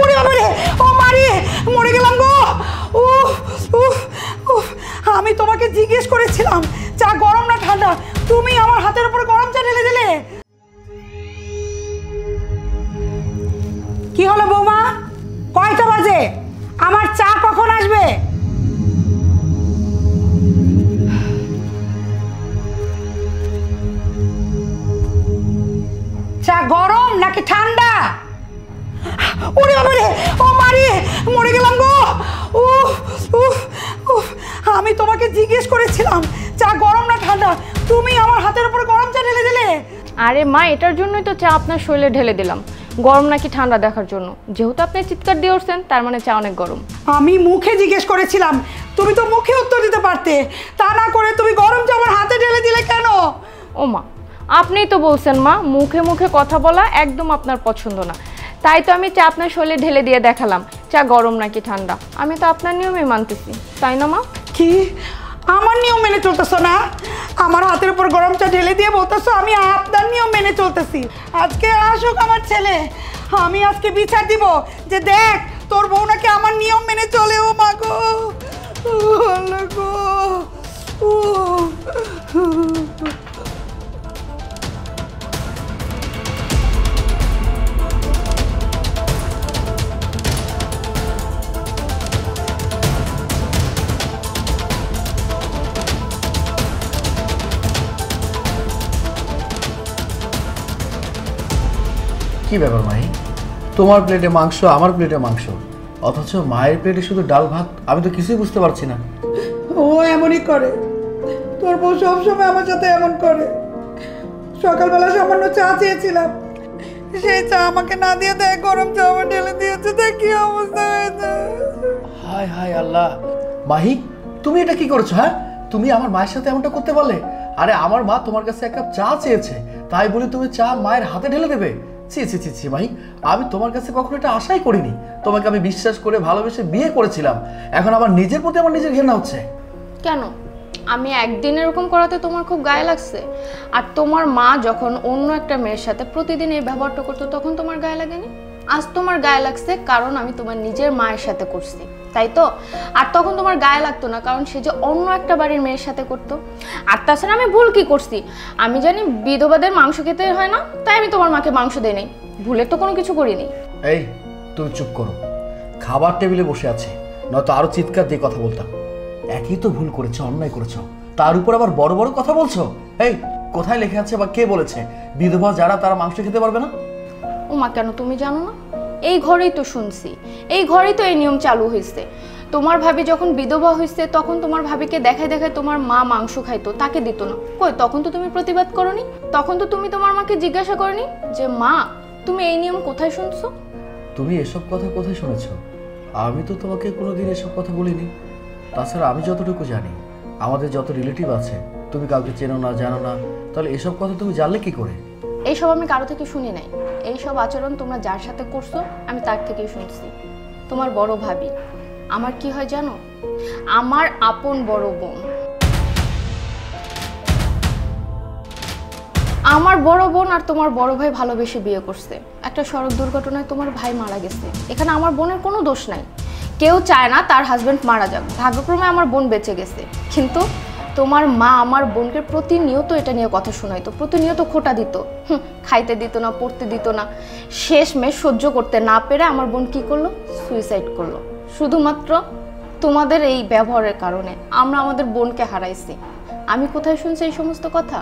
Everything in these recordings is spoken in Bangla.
ওরে ও মারি মরে গেলাম গো। উফ আমি তোমাকে জিজ্ঞেস করেছিলাম চা গরম না ঠান্ডা, তুমি আমার হাতের উপর গরম চা ঢেলে দিলে? কি হলো বৌমা? কয়টা বাজে? আমার চা কখন আসবে? চা গরম নাকি ঠান্ডা? ওরে বাবা রে। ও মারি মরে গেলাম গো। উফ। আমি তোমাকে জিজ্ঞেস করেছিলাম চা গরম না ঠান্ডা? তুমি আমার হাতের উপর গরম চা ঢেলে দিলে? আরে মা এটার জন্যই তো চা আপনার শরীরে ঢেলে দিলাম। গরম নাকি ঠান্ডা দেখার জন্য। যেহেতু আপনি চিৎকার দিয়ে উঠছেন তার মানে চা অনেক গরম। আমি মুখে জিজ্ঞেস করেছিলাম তুমি তো মুখে উত্তর দিতে পারতে। তা না করে তুমি গরম চা আমার হাতে ঢেলে দিলে কেন? ও মা আপনিই তো বলছেন মা মুখে মুখে কথা বলা একদম আপনার পছন্দ না। তাই তো আমি চা আপনার শরীরে ঢেলে দিয়ে দেখালাম। চা গরম নাকি ঠান্ডা? আমি তো আপনার নিয়মে মানতেছি। তাই না, মা? কি? আমার নিয়ম মেনে চলতেছো না? আমার হাতের উপর গরম চা ঢেলে দিয়ে বলতেছো, আমি আপনার নিয়ম মেনে চলতেছি। আজকে আসুক আমার ছেলে। আমি আজকে বিচার দিব যে দেখ, তোর বউ নাকি আমার নিয়ম মেনে চলে ও মা গো। ও। কি ব্যাপার মাই তোমার প্লেটে মাংস আমার প্লেটে মাংস। অথচ মায়ের প্লেটে শুধু ডাল ভাত আমি তো কিছুই বুঝতে পারছি না। ও এমনই করে। তোর বউ সবসময় আমার সাথে এমন করে। সকালবেলা সামান্য চা চেয়েছিলাম। সেই চা আমাকে না দিয়ে দেয় গরম চা আমার ঢেলে দিয়েছে। দেখ কি অবস্থা হয়েছে। হায় হায় আল্লাহ। মাহি তুমি এটা কি করছ হ্যাঁ? তুমি আমার মায়ের সাথে এমনটা করতে পারলে? আরে আমার মা তোমার কাছে এক কাপ চা চেয়েছে। তাই বলে তুমি চা মায়ের হাতে ঢেলে দেবে? ছি ছি ছি ছি মাই আমি তোমার কাছে কখনো এটা আশাই করিনি। তোমাকে আমি বিশ্বাস করে ভালোবেসে বিয়ে করেছিলাম। এখন আমার নিজের প্রতি আমার নিজের ঘৃণা হচ্ছে। কেন? আমি একদিন এরকম করাতে তোমার খুব গায়ে লাগছে। আর তোমার মা যখন অন্য একটা মেয়ের সাথে প্রতিদিন এই ব্যবহারটা করতো, তখন তোমার গায়ে লাগেনি? আজ তোমার গায়ে লাগছে কারণ আমি তোমার নিজের মায়ের সাথে করছি, তাই তো? আর তখন তোমার গায়ে লাগতো না, কারণ সে যে অন্য একটা বাড়ির মেয়ের সাথে করতো। আর তাছাড়া আমি ভুল কি করছি? আমি জানি বিধবাদের মাংস খেতে হয় না, তাই আমি তোমার মাকে মাংস দিই নাই। ভুলের তো কোনো কিছু করিনি। এই, তুমি চুপ করো। খাবার টেবিলে বসে আছে, নয়তো আরও চিৎকার দিয়ে কথা বলতাম। একই তো ভুল করেছ, অন্যায় করেছ। তার উপর আবার বড় বড় কথা বলছো? এই, কোথায় লেখা আছে বা কে বলেছে? বিধবা যারা, তারা মাংস খেতে পারবে না? ও মা কেন তুমি জানো না? এই ঘরেই তো শুনছি। এই ঘরেই তো এই নিয়ম চালু হয়েছে তোমার ভাবি যখন বিধবা হয়েছে তখন তোমার ভাবিকে দেখায় দেখায় তোমার মা মাংস খাইতো, তাকে দিত না। কই, তখন তো তুমি প্রতিবাদ করনি? তখন তো তুমি তোমার মাকে জিজ্ঞাসা করনি যে, মা, তুমি এই নিয়ম কোথায় শুনছো? তুমি এসব কথা কোথায় শুনেছো? আমি তো তোমাকে কোনোদিন এসব কথা বলিনি। তাছাড়া আমি যতটুকু জানি, আমাদের যত রিলেটিভ আছে, তুমি কাউকে চেনো না, জানো না, তাহলে এসব কথা তুমি জানলে কি করে? এইসব আমি কারও থেকে শুনি নাই। এইসব আচরণ তোমরা যার সাথে করছ, আমি তার থেকেই শুনছি। তোমার বড় ভাবি, আমার কি হয় জানো? আমার আপন বড় বোন। আমার বড় বোন আর তোমার বড় ভাই ভালোবেসে বিয়ে করছে। একটা সড়ক দুর্ঘটনায় তোমার ভাই মারা গেছে। এখানে আমার বোনের কোনো দোষ নাই। কেউ চায় না তার হাজবেন্ড মারা যাক। ভাগ্যক্রমে আমার বোন বেঁচে গেছে। কিন্তু তোমার মা আমার বোনকে প্রতিনিয়ত এটা নিয়ে কথা শোনাইতো, প্রতিনিয়ত খোটা দিত। খাইতে দিত না, পড়তে দিত না। শেষ মেশ সহ্য করতে না পেরে আমার বোন কি করল? সুইসাইড করল। শুধুমাত্র তোমাদের এই ব্যবহারের কারণে আমরা আমাদের বোনকে হারাইছি। আমি কোথায় শুনছি এই সমস্ত কথা?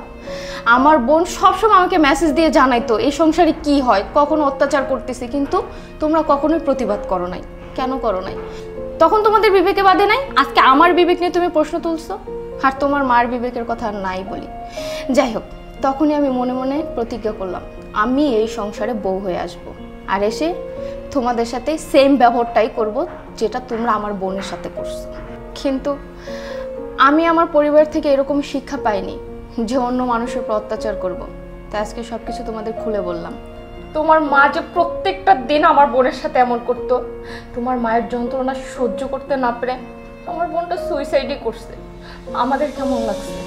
আমার বোন সবসময় আমাকে মেসেজ দিয়ে জানাইতো, এই সংসারে কি হয়? কখনো অত্যাচার করতেছে, কিন্তু তোমরা কখনোই প্রতিবাদ করো নাই। কেন করো নাই? তখন তোমাদের বিবেকে বাদে নাই? আজকে আমার বিবেক নিয়ে তুমি প্রশ্ন তুলছো? আর তোমার মার বিবেকের কথা নাই বলি। যাই হোক, তখনই আমি মনে মনে প্রতিজ্ঞা করলাম, আমি এই সংসারে বউ হয়ে আসব। আর এসে তোমাদের সাথে সেম ব্যবহারটাই করব যেটা তোমরা আমার বোনের সাথে করছ। কিন্তু আমি আমার পরিবার থেকে এরকম শিক্ষা পাইনি যে অন্য মানুষের উপর অত্যাচার করব। তাই আজকে সব কিছু তোমাদের খুলে বললাম। তোমার মা যে প্রত্যেকটা দিন আমার বোনের সাথে এমন করতো, তোমার মায়ের যন্ত্রণা সহ্য করতে না পেরে আমার বোনটা সুইসাইডই করছে। আমাদের কেমন লাগছে?